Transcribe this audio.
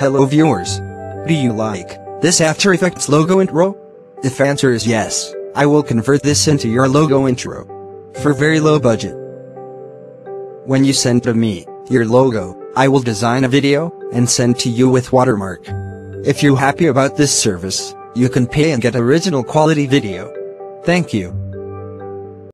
Hello viewers. Do you like this After Effects logo intro? If answer is yes, I will convert this into your logo intro. For very low budget. When you send to me, your logo, I will design a video, and send to you with watermark. If you happy about this service, you can pay and get original quality video. Thank you.